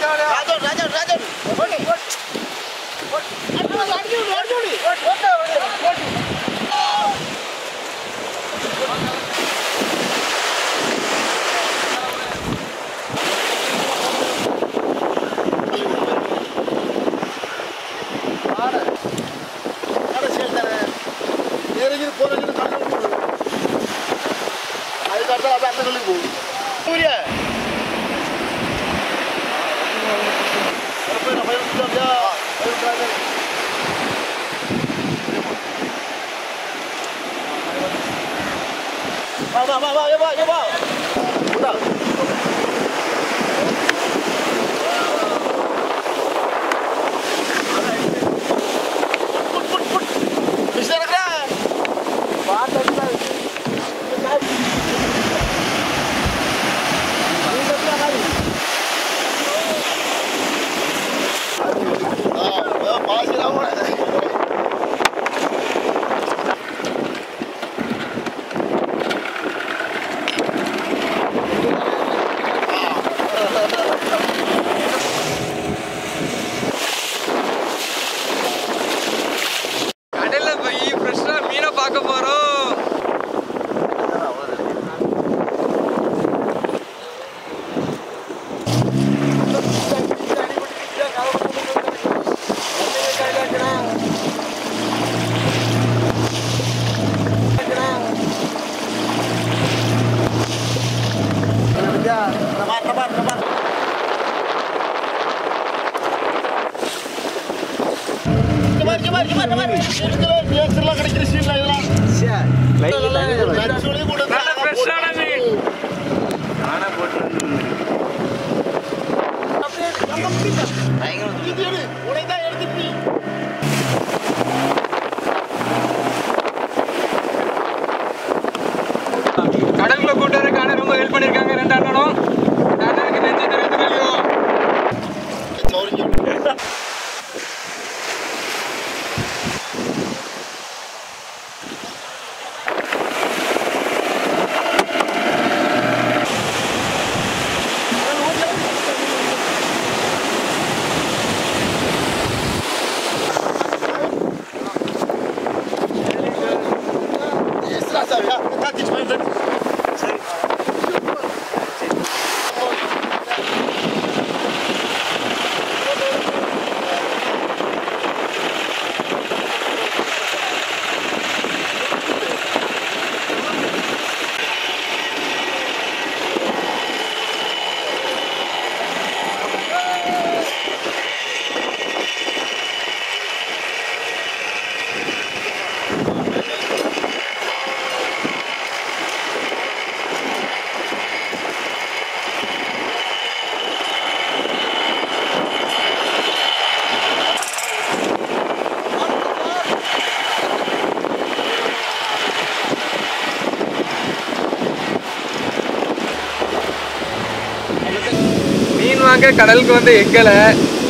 రాజోడు రాజోడు రాజోడు Yeah. 不要不要不要不要不要不要不要不要不要？நாங்கள் கடலுக்கு வந்து எங்களை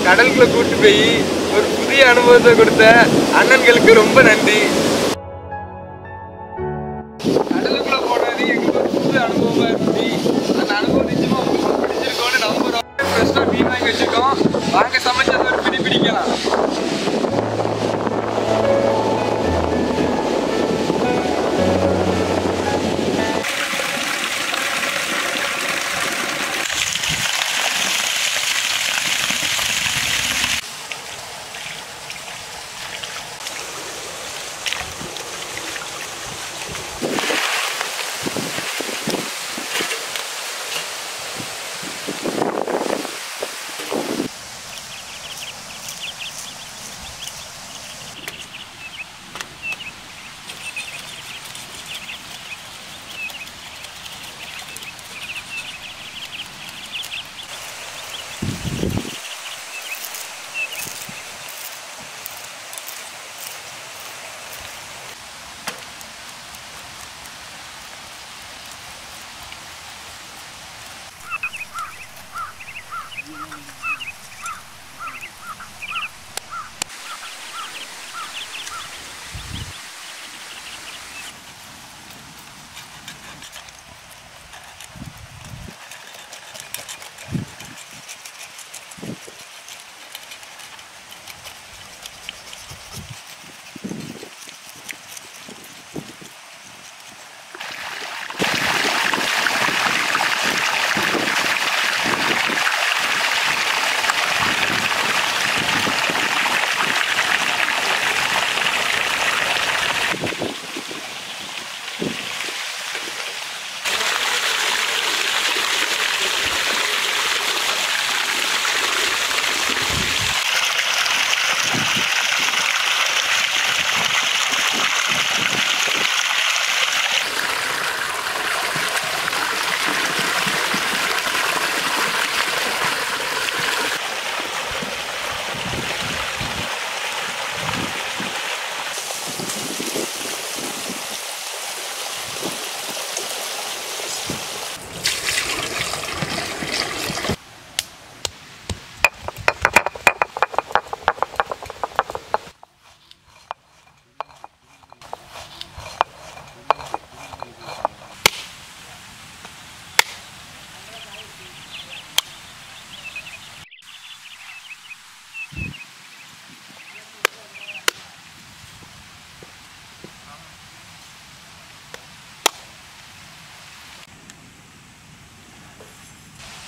கடலுக்குள்ள கூட்டு போய் ஒரு புதிய அனுபவத்தை கொடுத்த அண்ணன்களுக்கு ரொம்ப நன்றி.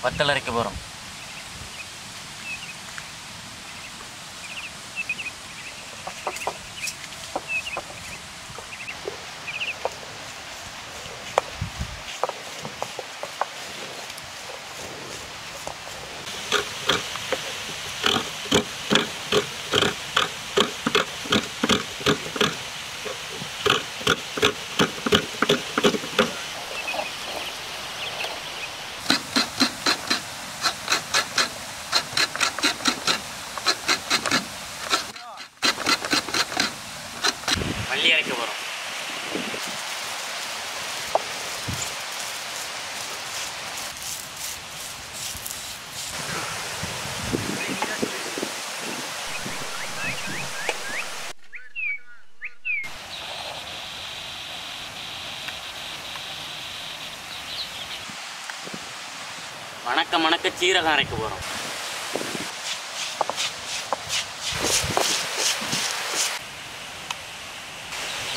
வத்தல் அரைக்க போகிறோம் மல்லி அரைக்க போகிறோம் வணக்கம். மணக்க சீரகம் அரைக்க போகிறோம்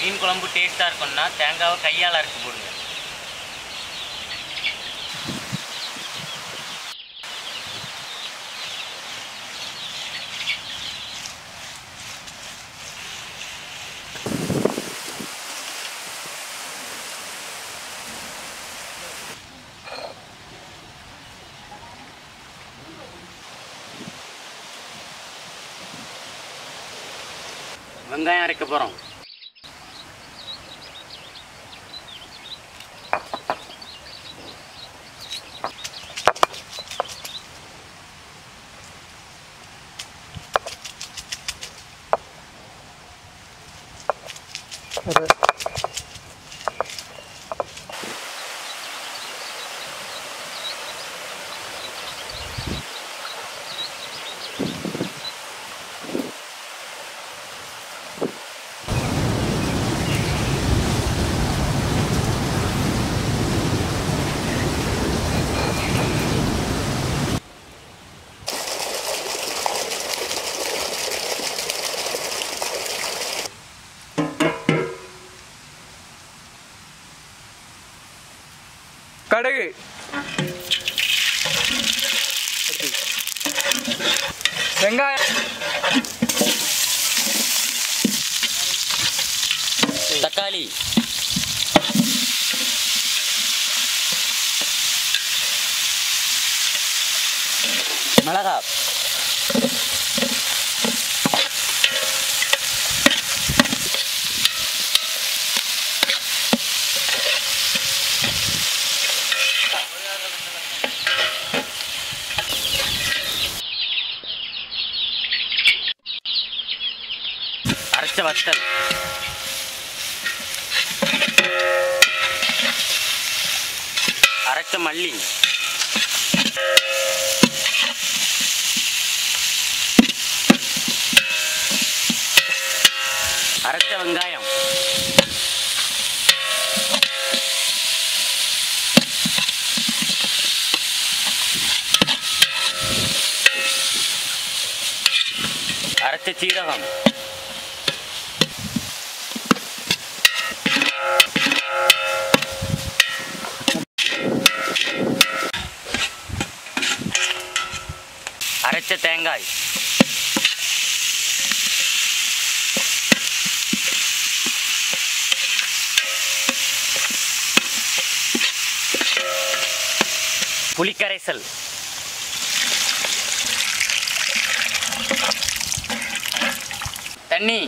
மீன் குழம்பு டேஸ்ட்டாக இருக்கும்னா தேங்காவை கையால் அரைச்சி போடுங்க. வெங்காயம் அரைக்க போகிறோம் of it. படகு வெங்காயம். அரைச்ச வத்தல் அரைச்ச மல்லி அரைச்ச வெங்காயம் அரைச்ச சீரகம் அரைச்ச தேங்காய் புளிக்கரைசல் தண்ணி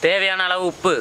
தேவையான அளவு உப்பு.